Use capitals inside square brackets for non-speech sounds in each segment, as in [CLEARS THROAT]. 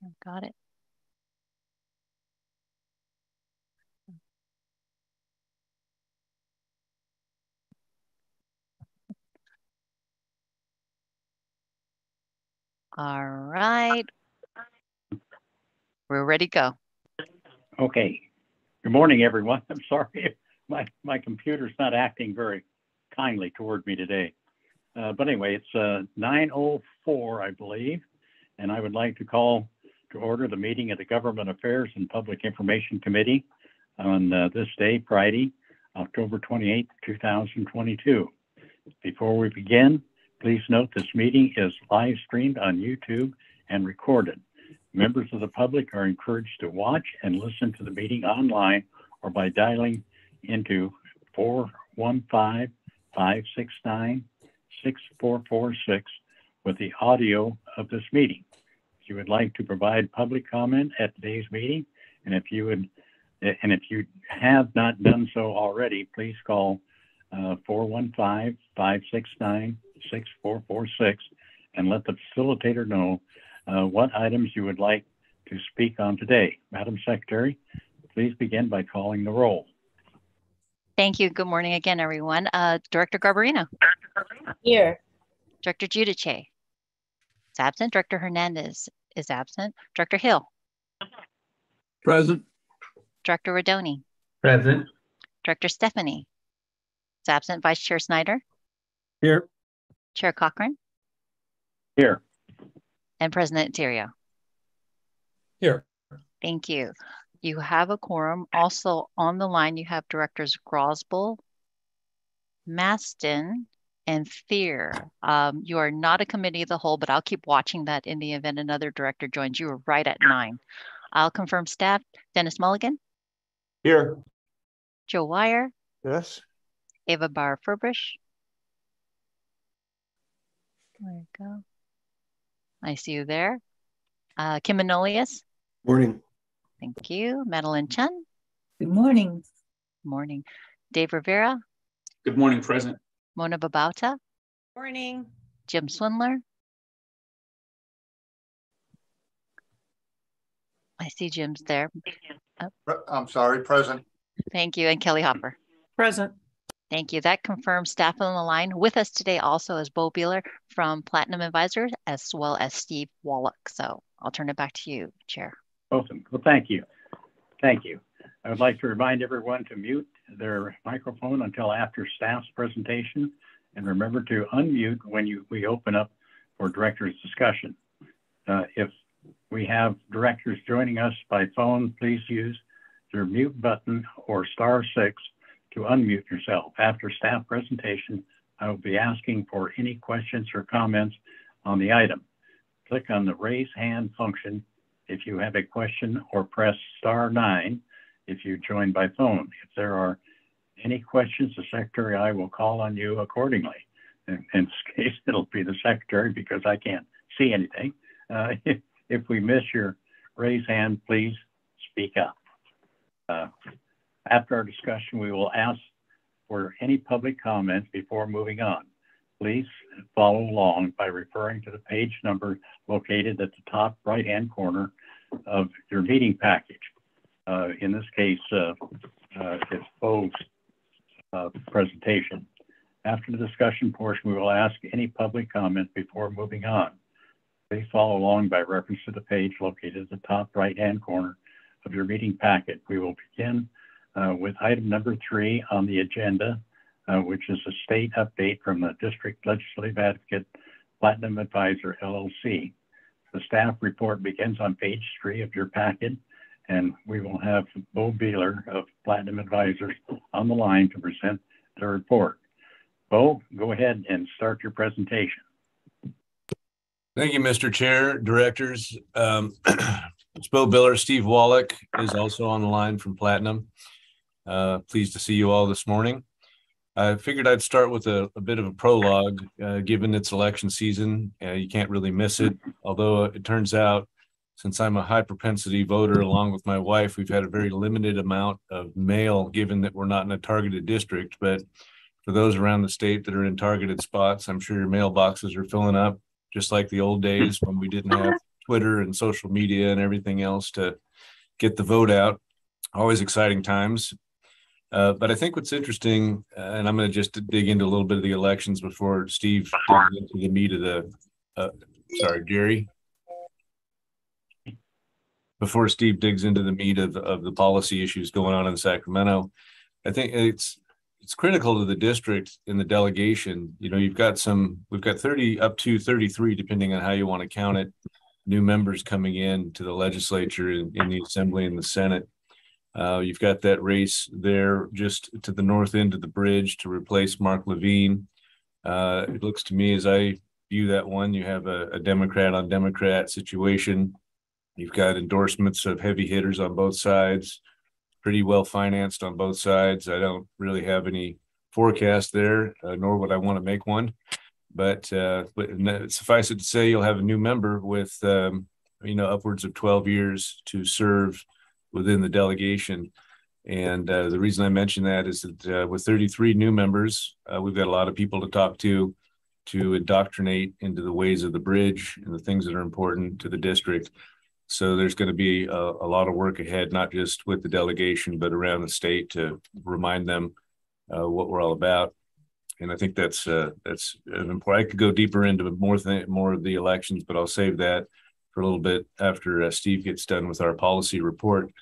Sure, got it. All right. We're ready to go. Okay. Good morning, everyone. [LAUGHS] I'm sorry, my, my computer's not acting very kindly toward me today. Uh, but anyway, it's, uh, nine oh four, I believe. And I would like to call to order the meeting of the Government Affairs and Public Information Committee on, uh, this day, Friday, October 28, two thousand twenty-two. Before we begin, please note this meeting is live streamed on YouTube and recorded. Members of the public are encouraged to watch and listen to the meeting online or by dialing into 415-569-6446 with the audio of this meeting. If you would like to provide public comment at today's meeting, and if you would, and if you have not done so already, please call uh, 415-569-6446 and let the facilitator know uh, what items you would like to speak on today. Madam Secretary, please begin by calling the roll. Thank you. Good morning again, everyone. Uh, Director Garbarino, Here. Director Giudice is absent. Director Hernandez is absent. Director Hill, Present. Director Rodoni, Present. Director Stephanie is absent. Vice Chair Snyder, Here. Chair Cochran, Here. and President Theriault. Here. Thank you. You have a quorum. Also on the line, you have Directors Grosboll, Maston, and Fear. Um, you are not a committee of the whole, but I'll keep watching that in the event another director joins. You are right at nine. I'll confirm staff. Dennis Mulligan, Here. Joe Wire, Yes. Ava Bauer Furbush. There you go. I see you there. Uh, Kim Manolius, Morning. thank you. Madeline Chen, Good morning. morning. Dave Rivera, Good morning, President. Mona Babauta, Morning. Jim Swindler. I see Jim's there. Oh. Pre- I'm sorry, present. Thank you. And Kelly Hopper. Present. Thank you. That confirms staff on the line. With us today also is Bo Beeler from Platinum Advisors, as well as Steve Wallauch. So I'll turn it back to you, Chair. Awesome. Well, thank you. Thank you. I would like to remind everyone to mute their microphone until after staff's presentation. And remember to unmute when you, we open up for director's discussion. Uh, if we have directors joining us by phone, please use your mute button or star six to unmute yourself. After staff presentation, I will be asking for any questions or comments on the item. Click on the raise hand function if you have a question or press star nine if you join by phone. If there are any questions, the secretary, I will call on you accordingly. In, in this [LAUGHS] case, it'll be the secretary because I can't see anything. Uh, if, if we miss your raise hand, please speak up. Uh, after our discussion, we will ask for any public comments before moving on. Please follow along by referring to the page number located at the top right-hand corner of your meeting package. Uh, in this case, uh, uh, it's Bo's uh, presentation. After the discussion portion, we will ask any public comment before moving on. Please follow along by reference to the page located at the top right-hand corner of your meeting packet. We will begin uh, with item number three on the agenda, uh, which is a state update from the District Legislative Advocate Platinum Advisor LLC. The staff report begins on page three of your packet, and we will have Bo Beeler of Platinum Advisors on the line to present the report. Bo, go ahead and start your presentation. Thank you, Mr. Chair, directors. Um, [CLEARS THROAT] it's Bo Biller. Steve Wallauch is also on the line from Platinum. Uh, pleased to see you all this morning. I figured I'd start with a, a bit of a prologue, uh, given it's election season. Uh, you can't really miss it. Although it turns out, since I'm a high propensity voter, along with my wife, we've had a very limited amount of mail, given that we're not in a targeted district. But for those around the state that are in targeted spots, I'm sure your mailboxes are filling up, just like the old days when we didn't have Twitter and social media and everything else to get the vote out. Always exciting times. Uh, but I think what's interesting, uh, and I'm going to just dig into a little bit of the elections before Steve into the meat of the. Uh, sorry, Jerry. Before Steve digs into the meat of, of the policy issues going on in Sacramento, I think it's it's critical to the district in the delegation. You know, you've got some, we've got 30 up to 33, depending on how you want to count it, new members coming in to the legislature in, in the assembly and the Senate. Uh, you've got that race there just to the north end of the bridge to replace Marc Levine. Uh, it looks to me as I view that one, you have a, a Democrat on Democrat situation. You've got endorsements of heavy hitters on both sides, pretty well financed on both sides. I don't really have any forecast there, uh, nor would I want to make one. But, uh, but suffice it to say, you'll have a new member with, um, you know, upwards of 12 years to serve within the delegation. And uh, the reason I mention that is that uh, with 33 new members, uh, we've got a lot of people to talk to, to indoctrinate into the ways of the bridge and the things that are important to the district. So there's going to be a, a lot of work ahead, not just with the delegation, but around the state to remind them uh, what we're all about. And I think that's uh, that's important. I could go deeper into more more of the elections, but I'll save that for a little bit after uh, Steve gets done with our policy report.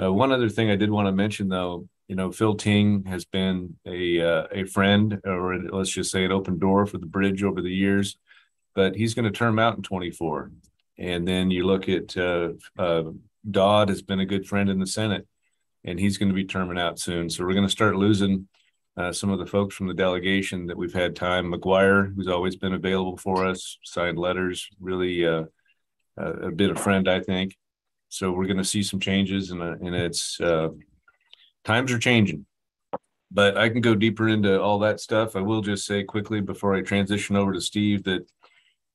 Uh, one other thing I did want to mention, though, you know, Phil Ting has been a uh, a friend, or let's just say an open door for the bridge over the years, but he's going to term out in 24. And then you look at uh, uh, Dodd has been a good friend in the Senate, and he's going to be terming out soon. So we're going to start losing uh, some of the folks from the delegation that we've had time. McGuire, who's always been available for us, signed letters, really uh, a bit of friend, I think. So we're going to see some changes, and and it's uh, times are changing. But I can go deeper into all that stuff. I will just say quickly before I transition over to Steve that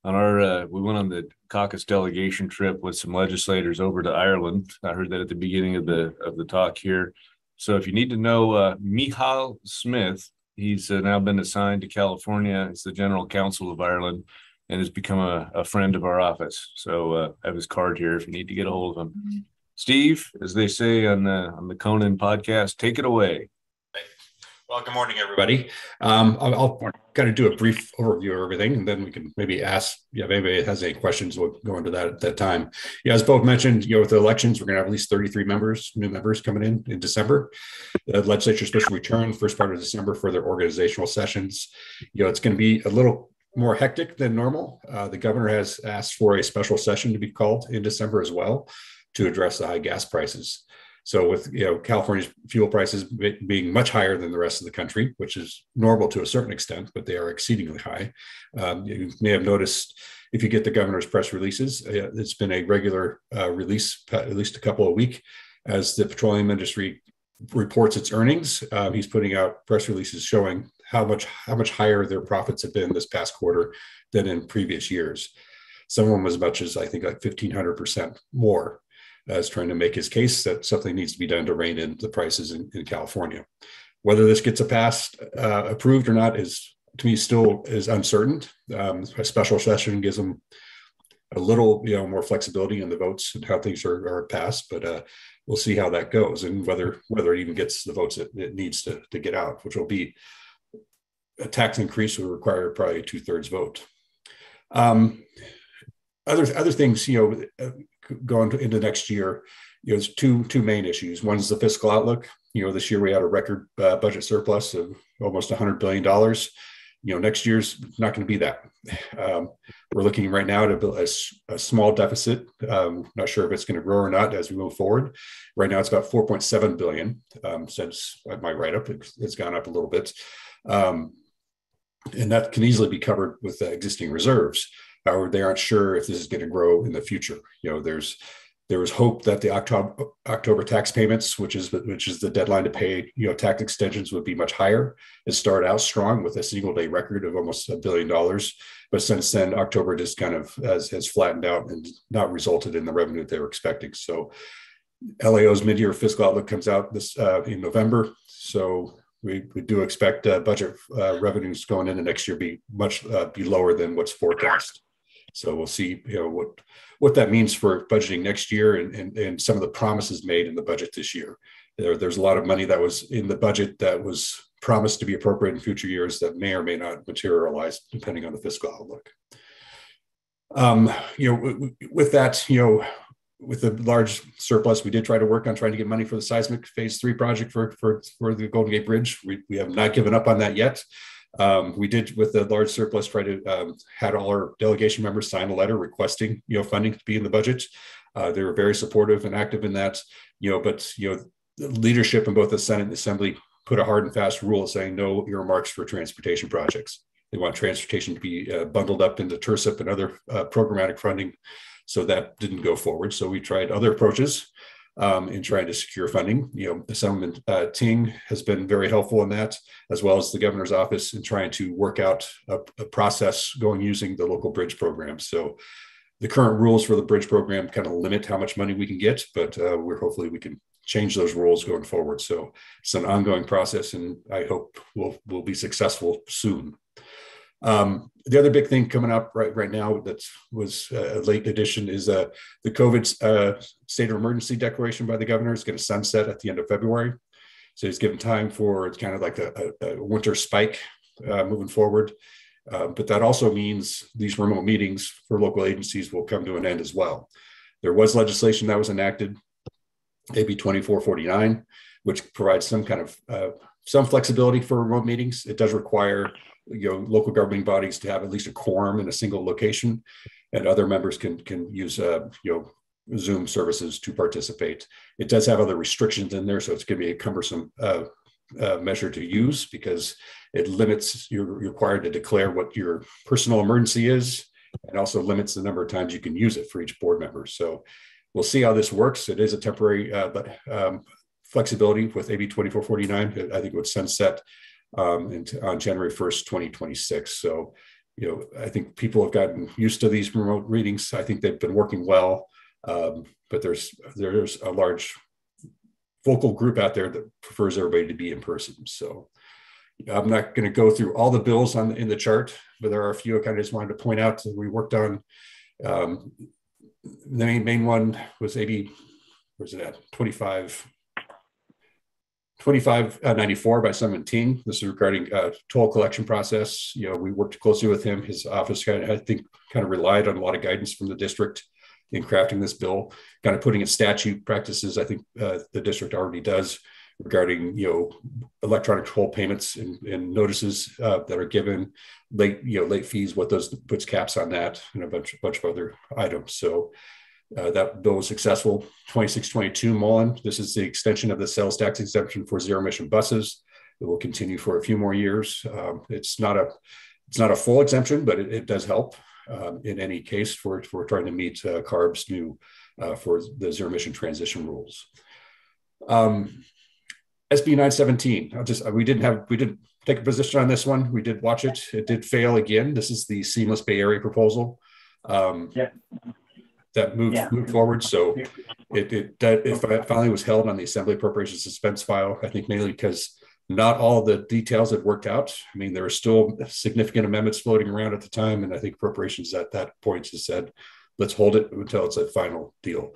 on our uh, we went on the caucus delegation trip with some legislators over to Ireland. I heard that at the beginning of the of the talk here. So if you need to know uh, Micheál Smith, he's uh, now been assigned to California. He's the general counsel of Ireland and has become a, a friend of our office. So uh, I have his card here if you need to get a hold of him. Mm-hmm. Steve, as they say on the on the Conan podcast, take it away. Well, good morning, everybody. Um, I'll, I'll kind of do a brief overview of everything, and then we can maybe ask, yeah, if anybody has any questions, we'll go into that at that time. Yeah, as both mentioned, you know, with the elections, we're going to have at least 33 members, new members coming in in December. The legislature is supposed to return first part of December for their organizational sessions. You know, it's going to be a little more hectic than normal. Uh, the governor has asked for a special session to be called in December as well to address the high gas prices. So with you know California's fuel prices being much higher than the rest of the country, which is normal to a certain extent, but they are exceedingly high. Um, you may have noticed if you get the governor's press releases, uh, it's been a regular uh, release, at least a couple a week, as the petroleum industry reports its earnings. Uh, he's putting out press releases showing how much how much higher their profits have been this past quarter than in previous years. Some of them as much as I think like fifteen hundred percent more. As trying to make his case that something needs to be done to rein in the prices in, in California. Whether this gets a pass uh, approved or not is to me still is uncertain. Um, a special session gives them a little you know more flexibility in the votes and how things are, are passed, but uh, we'll see how that goes and whether whether it even gets the votes it, it needs to, to get out, which will be a tax increase would require probably two thirds vote. Um, other other things, you know, uh, going into next year, you know, there's two two main issues. One is the fiscal outlook. You know, this year we had a record uh, budget surplus of almost 100 billion dollars. You know, next year's not going to be that. Um, we're looking right now at a, a, a small deficit. Um, not sure if it's going to grow or not as we move forward. Right now, it's about 4.7 billion. Um, since my write up, it's, it's gone up a little bit. Um, and that can easily be covered with uh, existing reserves. However, they aren't sure if this is going to grow in the future. You know, there's there was hope that the October October tax payments, which is which is the deadline to pay, you know, tax extensions would be much higher. It started out strong with a single day record of almost a billion dollars, but since then October just kind of has, has flattened out and not resulted in the revenue they were expecting. So LAO's mid-year fiscal outlook comes out this uh, in November. So we, we do expect uh, budget uh, revenues going into next year be much uh, be lower than what's forecast. So we'll see, you know, what what that means for budgeting next year and, and, and some of the promises made in the budget this year. There, there's a lot of money that was in the budget that was promised to be appropriate in future years that may or may not materialize depending on the fiscal outlook. Um, you know, with that, you know, with the large surplus, we did try to work on trying to get money for the seismic phase three project for for, for the Golden Gate Bridge. We, we have not given up on that yet. Um, we did with the large surplus try to um, had all our delegation members sign a letter requesting you know funding to be in the budget. Uh, they were very supportive and active in that. You know, but you know, leadership in both the Senate and Assembly put a hard and fast rule saying no earmarks for transportation projects. They want transportation to be uh, bundled up into TRCIP and other uh, programmatic funding. So that didn't go forward. So we tried other approaches um, in trying to secure funding. You know, Assemblyman uh, Ting has been very helpful in that, as well as the governor's office in trying to work out a, a process going using the local bridge program. So the current rules for the bridge program kind of limit how much money we can get, but uh, we're hopefully we can change those rules going forward. So it's an ongoing process, and I hope we'll we'll be successful soon. Um, the other big thing coming up right right now that was a late addition is uh, the COVID uh, state of emergency declaration by the governor is going to sunset at the end of February. So he's given time for it's kind of like a, a, a winter spike uh, moving forward. Uh, but that also means these remote meetings for local agencies will come to an end as well. There was legislation that was enacted, AB 2449, which provides some kind of uh, some flexibility for remote meetings. It does require you know local governing bodies to have at least a quorum in a single location, and other members can can use uh, you know Zoom services to participate. It does have other restrictions in there, so it's going to be a cumbersome uh, uh, measure to use because it limits you're required to declare what your personal emergency is, and also limits the number of times you can use it for each board member. So we'll see how this works. It is a temporary, uh, but um, flexibility with AB 2449. I think it would sunset um, on January 1st, 2026. So, you know, I think people have gotten used to these remote readings. I think they've been working well, um, but there's there's a large vocal group out there that prefers everybody to be in person. So, I'm not going to go through all the bills on in the chart, but there are a few I kind of just wanted to point out that we worked on. Um, the main, main one was AB, where's it at? 25 2594 uh, by Simon Ting. This is regarding uh, toll collection process. You know, we worked closely with him. His office, kind of, I think, kind of relied on a lot of guidance from the district in crafting this bill, kind of putting in statute practices. I think uh, the district already does regarding you know electronic toll payments and, and notices uh, that are given, late you know late fees, what those puts caps on that, and a bunch bunch of other items. So uh, that bill was successful. 2622 Mullin, this is the extension of the sales tax exemption for zero emission buses. It will continue for a few more years. Um, it's not a it's not a full exemption, but it, it does help um, in any case for, for trying to meet uh, CARB's new uh, for the zero emission transition rules. Um, SB 917. I'll just we didn't have we didn't take a position on this one. We did watch it. It did fail again. This is the seamless Bay Area proposal. Um, yeah that moved yeah. moved forward. So it it that it finally was held on the Assembly Appropriations Suspense file. I think mainly because not all the details had worked out. I mean, there were still significant amendments floating around at the time, and I think appropriations at that point just said, "Let's hold it until it's a final deal."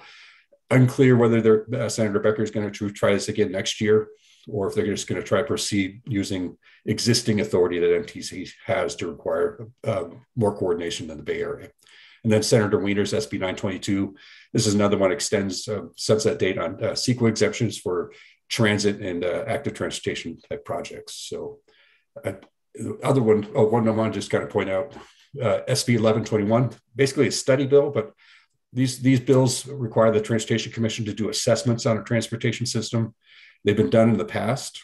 Unclear whether uh, Senator Becker is going to try this again next year, or if they're just going to try to proceed using existing authority that MTC has to require uh, more coordination than the Bay Area. And then Senator Wiener's SB 922. This is another one extends uh, date on uh, CEQA exemptions for transit and uh, active transportation type projects. So, uh, other one, oh, one I want to just kind of point out uh, SB 1121, basically a study bill, but these these bills require the Transportation Commission to do assessments on a transportation system. They've been done in the past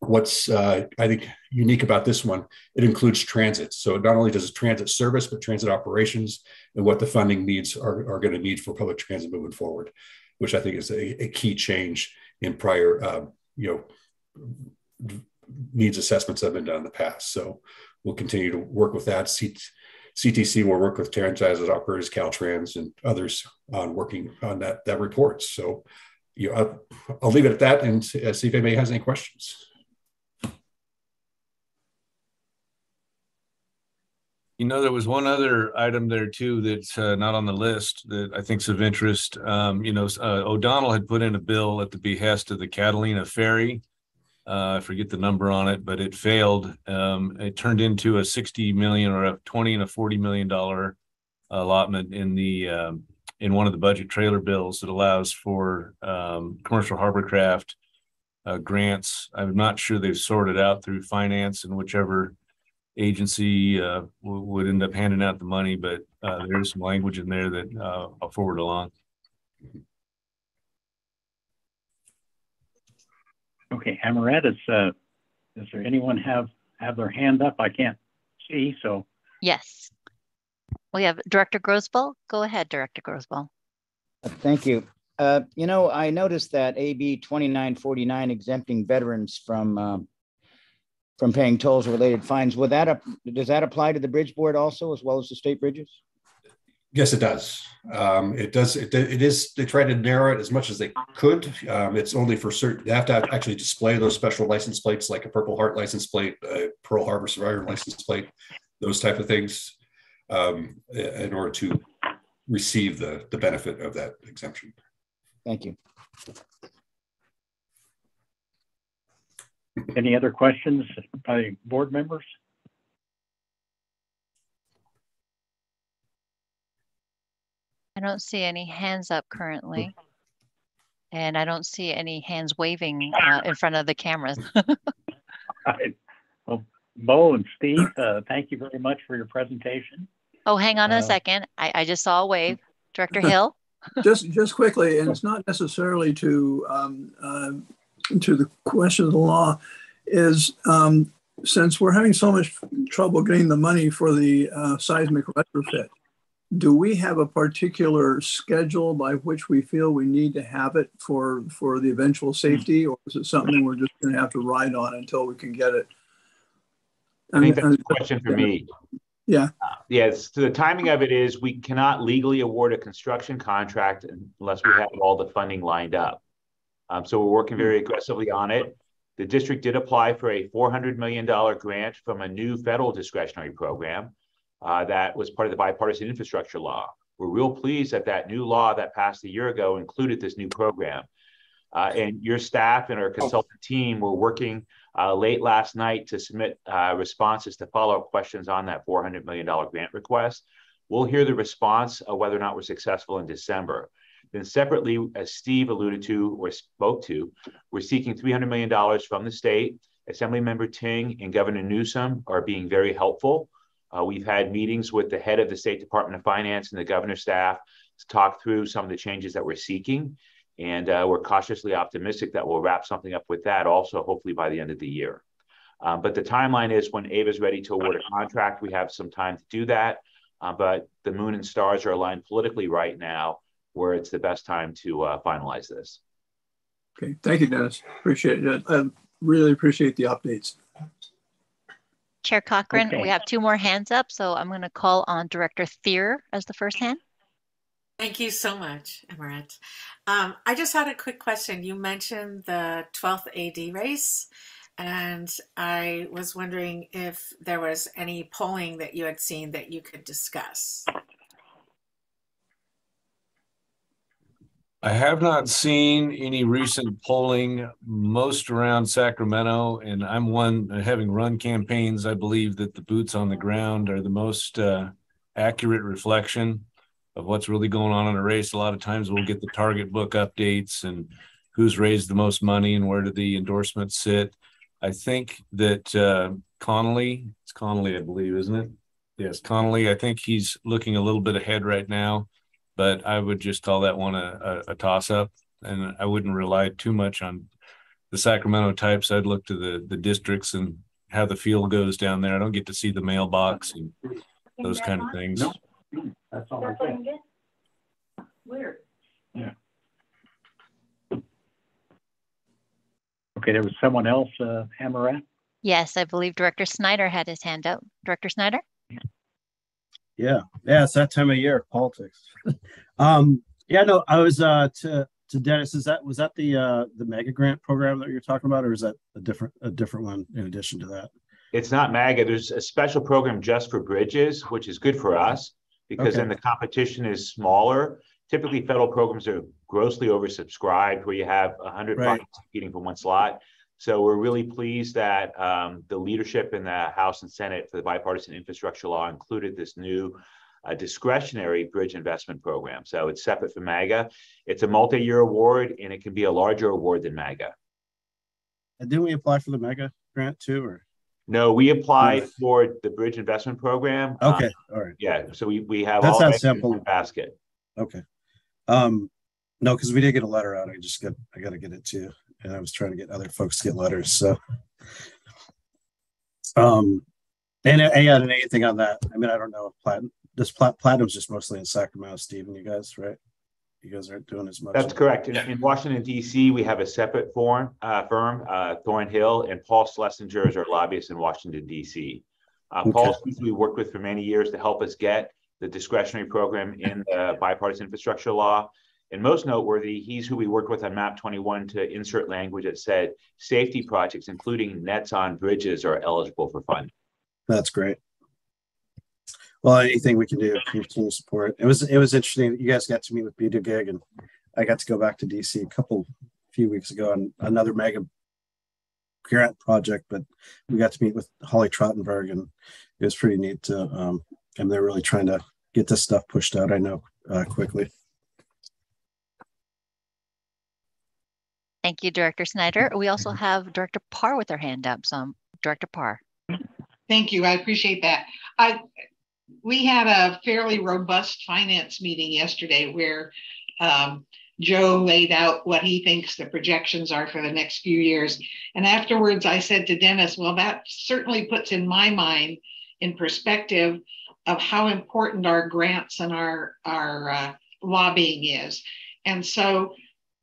what's uh, I think unique about this one, it includes transit. So not only does it transit service, but transit operations and what the funding needs are, are going to need for public transit moving forward, which I think is a, a key change in prior, uh, you know, needs assessments that have been done in the past. So we'll continue to work with that. CTC will work with transit operators, Caltrans, and others on working on that that report. So you know, I'll, I'll leave it at that and see if anybody has any questions. You know, there was one other item there too that's uh, not on the list that I think's of interest. Um, you know, uh, O'Donnell had put in a bill at the behest of the Catalina Ferry. Uh, I forget the number on it, but it failed. Um, it turned into a 60 million or a 20 and a 40 million dollar allotment in the um, in one of the budget trailer bills that allows for um, commercial hovercraft uh, grants. I'm not sure they've sorted out through finance and whichever agency uh, w- would end up handing out the money, but uh, there's some language in there that uh, I'll forward along. Okay, Amorette, is, uh, does there anyone have, have their hand up? I can't see, so Yes. We have Director Grosboll. Go ahead, Director Grosboll. Thank you. Uh, you know, I noticed that AB 2949 exempting veterans from um, from paying tolls or related fines. Would that does that apply to the bridge board also, as well as the state bridges? Yes, it does. Um, it does. It, it is. They try to narrow it as much as they could. Um, it's only for certain. They have to actually display those special license plates, like a Purple Heart license plate, a Pearl Harbor Survivor license plate, those type of things, um, in order to receive the the benefit of that exemption. Thank you. Any other questions by board members? I don't see any hands up currently. And I don't see any hands waving uh, in front of the cameras. [LAUGHS] All right. Well, Bo and Steve, uh, thank you very much for your presentation. Oh, hang on Uh, a second. I, I just saw a wave. Director [LAUGHS] Hill? just just quickly, and [LAUGHS] it's not necessarily to um, uh, to the question of the law, is um, since we're having so much trouble getting the money for the uh, seismic retrofit, do we have a particular schedule by which we feel we need to have it for for the eventual safety, or is it something we're just going to have to ride on until we can get it? I think And- that's a question for me. Yeah. Uh, Yes, so the timing of it is we cannot legally award a construction contract unless we have all the funding lined up. Um, so we're working very aggressively on it. The district did apply for a $400 million grant from a new federal discretionary program uh, that was part of the bipartisan infrastructure law. We're real pleased that that new law that passed a year ago included this new program. Uh, and your staff and our consultant team were working uh, late last night to submit uh, responses to follow-up questions on that $400 million grant request. We'll hear the response of whether or not we're successful in December. Then separately, as Steve alluded to or spoke to, we're seeking $300 million from the state. Assemblymember Ting and Governor Newsom are being very helpful. Uh, we've had meetings with the head of the State Department of Finance and the governor's staff to talk through some of the changes that we're seeking. And uh, we're cautiously optimistic that we'll wrap something up with that also, hopefully by the end of the year. Um, but the timeline is when Ava's ready to award a contract, we have some time to do that. Uh, but the moon and stars are aligned politically right now where it's the best time to uh, finalize this. Okay, thank you, Dennis. Appreciate it. I really appreciate the updates. Chair Cochran, Okay. we have two more hands up, so I'm going to call on Director Thier as the first hand. Thank you so much, Amorette. Um, I just had a quick question. You mentioned the 12th AD race, and I was wondering if there was any polling that you had seen that you could discuss. I have not seen any recent polling, most around Sacramento, and I'm one having run campaigns. I believe that the boots on the ground are the most uh, accurate reflection of what's really going on in a race. A lot of times we'll get the target book updates and who's raised the most money and where do the endorsements sit. I think that uh, Connolly, it's Connolly, I believe, isn't it? Yes, Connolly. I think he's looking a little bit ahead right now but I would just call that one a, a, a toss up. And I wouldn't rely too much on the Sacramento types. I'd look to the, the districts and how the field goes down there. I don't get to see the mailbox and those kind of things. No. That's all I said. Weird. Yeah. Okay, there was someone else, uh, Amorette? Yes, I believe Director Snyder had his hand up. Director Snyder? Yeah, yeah, it's that time of year, politics. [LAUGHS] um, yeah, no, I was uh to to Dennis. Is that was that the uh the mega grant program that you're talking about, or is that a different a different one in addition to that? It's not MEGA. There's a special program just for bridges, which is good for us because Okay. then the competition is smaller. Typically, federal programs are grossly oversubscribed where you have 100 Right. competing for one slot. So we're really pleased that um, the leadership in the House and Senate for the bipartisan infrastructure law included this new uh, discretionary bridge investment program. So it's separate from MEGA. It's a multi-year award and it can be a larger award than MEGA. And didn't we apply for the MEGA grant too, or? No, we applied for the bridge investment program. Um, Okay, all right, Yeah, so we, we have That's all in simple. basket. okay. Um, no, because we did get a letter out. I just got, I gotta get it to you. And I was trying to get other folks to get letters, so. Um, and, yeah, and anything on that? I mean, I don't know if platinum, this plat, platinum's just mostly in Sacramento, Stephen, you guys, right? You guys aren't doing as much. That's correct. In, in Washington DC, we have a separate firm, uh, firm, uh, Thornhill, and Paul Schlesinger is our lobbyist in Washington DC. Uh, Okay. Paul's who we worked with for many years to help us get the discretionary program in the bipartisan infrastructure law. And most noteworthy, he's who we worked with on MAP 21 to insert language that said safety projects, including nets on bridges, are eligible for funding. That's great. Well, anything we can do, continue support. It was it was interesting. You guys got to meet with Peter Gig, and I got to go back to DC a couple few weeks ago on another mega grant project. But we got to meet with Polly Trottenberg, and it was pretty neat. To, um, and they're really trying to get this stuff pushed out. I know uh, quickly. Thank you, Director Snyder. We also have Director Pahre with her hand up. So Director Pahre. Thank you. I appreciate that. I, we had a fairly robust finance meeting yesterday where um, Joe laid out what he thinks the projections are for the next few years. And afterwards, I said to Dennis, well, that certainly puts in my mind in perspective of how important our grants and our, our uh, lobbying is. And so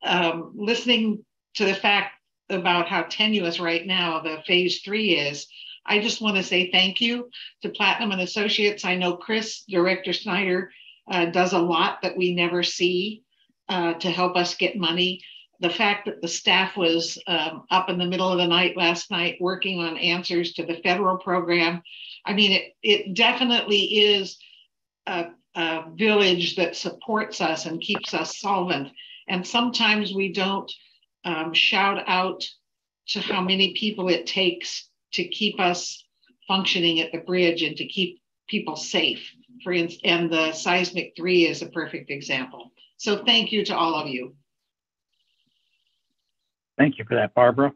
um, listening to the fact about how tenuous right now the phase three is, I just want to say thank you to Platinum and Associates. I know Chris, Director Snyder, uh, does a lot that we never see uh, to help us get money. The fact that the staff was um, up in the middle of the night last night working on answers to the federal program. I mean, it, it definitely is a, a village that supports us and keeps us solvent. And sometimes we don't um, shout out to how many people it takes to keep us functioning at the bridge and to keep people safe. For instance, and the seismic three is a perfect example. So thank you to all of you. Thank you for that, Barbara.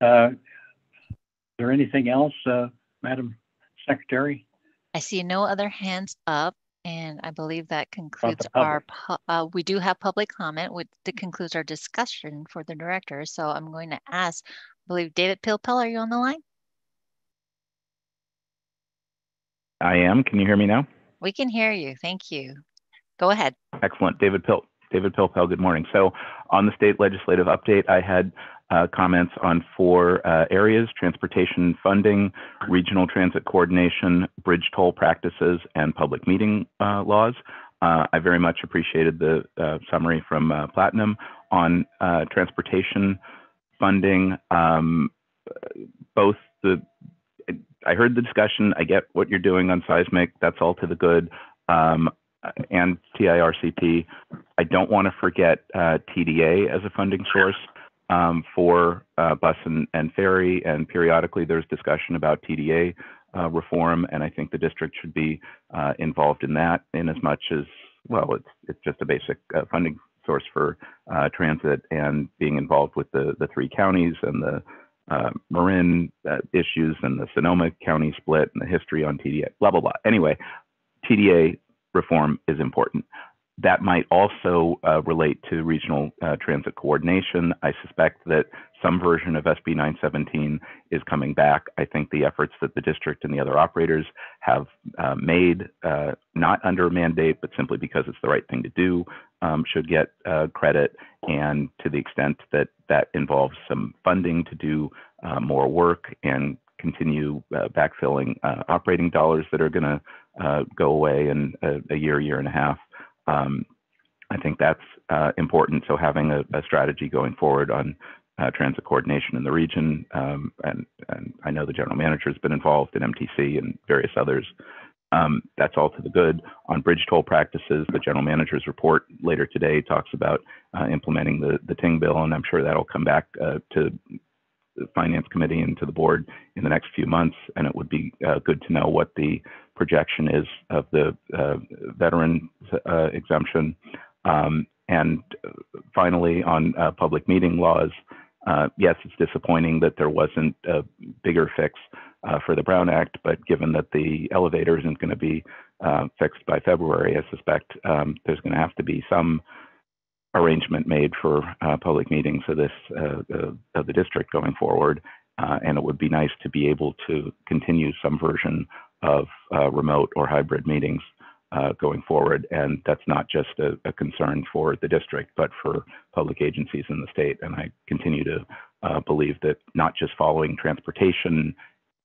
Uh, Is there anything else, uh, Madam Secretary? I see no other hands up. And I believe that concludes our, uh, we do have public comment, which that concludes our discussion for the director. So I'm going to ask, I believe David Pilpel, are you on the line? I am. Can you hear me now? We can hear you. Thank you. Go ahead. Excellent. David Pil David Pilpel, good morning. So on the state legislative update, I had uh, comments on four uh, areas, transportation funding, regional transit coordination, bridge toll practices, and public meeting uh, laws. Uh, I very much appreciated the uh, summary from Platinum on transportation funding. Um, both the, I heard the discussion. I get what you're doing on seismic. That's all to the good. Um, and TIRCP. I don't want to forget uh, TDA as a funding source um, for uh, bus and, and ferry, and periodically there's discussion about TDA uh, reform, and I think the district should be uh, involved in that in as much as, well, it's, it's just a basic uh, funding source for uh, transit and being involved with the, the three counties and the uh, Marin issues and the Sonoma County split and the history on TDA, blah, blah, blah. Anyway, TDA reform is important. That might also uh, relate to regional uh, transit coordination. I suspect that some version of SB 917 is coming back. I think the efforts that the district and the other operators have uh, made, uh, not under a mandate, but simply because it's the right thing to do, um, should get uh, credit. And to the extent that that involves some funding to do uh, more work and continue backfilling operating dollars that are going to go away in a, a, year, year and a half. Um, I think that's uh, important. So having a, a, strategy going forward on uh, transit coordination in the region. Um, and, and I know the general manager has been involved in MTC and various others. Um, that's all to the good. On bridge toll practices, the general manager's report later today talks about uh, implementing the, the Ting bill, and I'm sure that'll come back uh, to the finance committee and to the board in the next few months. And it would be uh, good to know what the projection is of the uh, veteran uh, exemption. Um, and finally, on uh, public meeting laws, uh, yes, it's disappointing that there wasn't a bigger fix uh, for the Brown Act, but given that the elevator isn't going to be fixed by February, I suspect um, there's going to have to be some arrangement made for uh, public meetings of this uh, of the district going forward. Uh, and it would be nice to be able to continue some version of remote or hybrid meetings uh, going forward. And that's not just a, a, concern for the district, but for public agencies in the state. And I continue to uh, believe that not just following transportation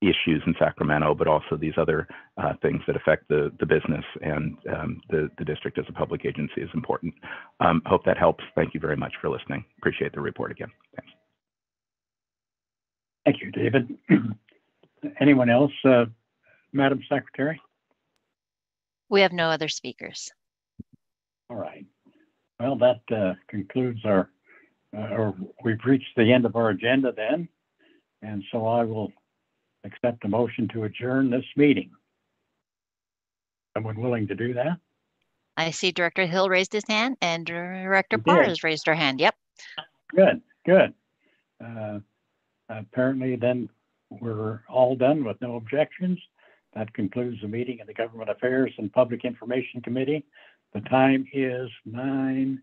issues in Sacramento, but also these other uh, things that affect the, the business and um, the, the district as a public agency is important. Um, hope that helps. Thank you very much for listening. Appreciate the report again. Thanks. Thank you, David. [CLEARS THROAT] Anyone else, uh, Madam Secretary? We have no other speakers. All right. Well, that uh, concludes our, uh, or we've reached the end of our agenda then. And so I will accept a motion to adjourn this meeting. Someone willing to do that? I see Director Hill raised his hand and Director Pahre has raised her hand. Yep. Good, good. Uh, apparently then we're all done with no objections. That concludes the meeting of the Government Affairs and Public Information Committee. The time is nine